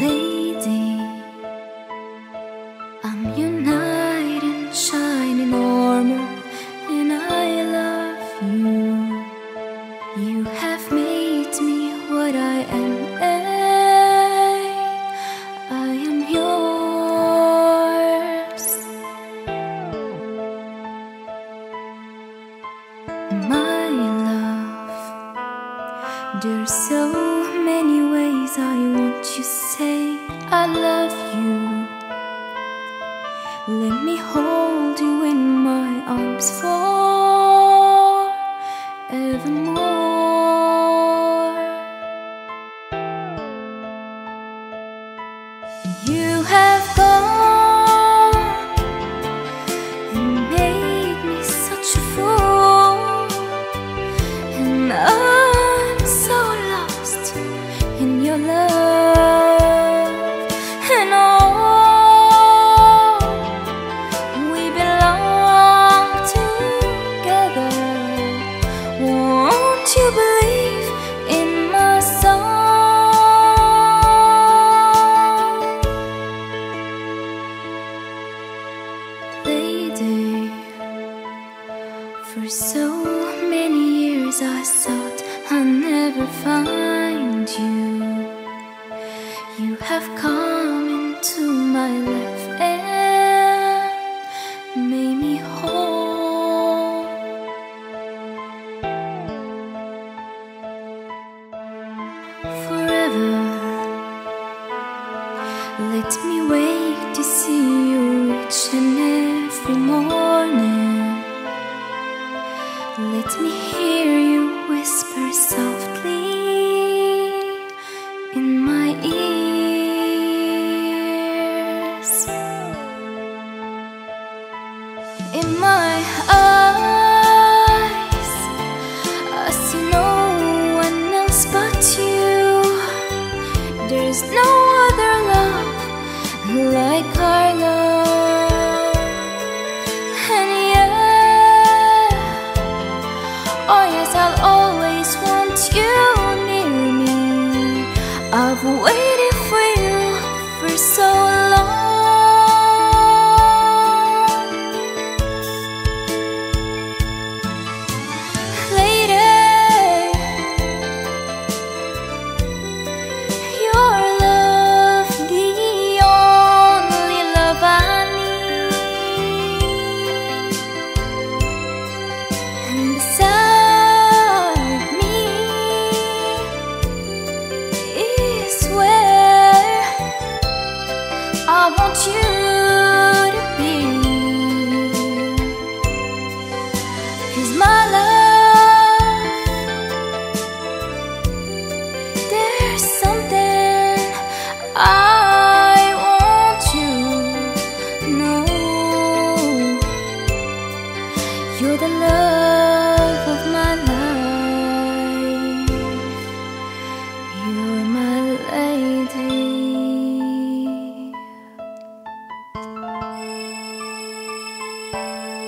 lady. I'm united, in shining armor, and I love you. You have made me what I am. Eh? I am yours. My love, there's so many I love you. Let me hold you in my arms forevermore. You have gone and made me such a fool, and I'm so lost in your love. For so many years I thought I'd never find you. You have come into my life and made me whole. Forever, let me wake to see you each and every morning. Me hear I've waited for you for so long. Lady, your love, the only love I need. I want you to be. Música